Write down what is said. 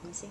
我们先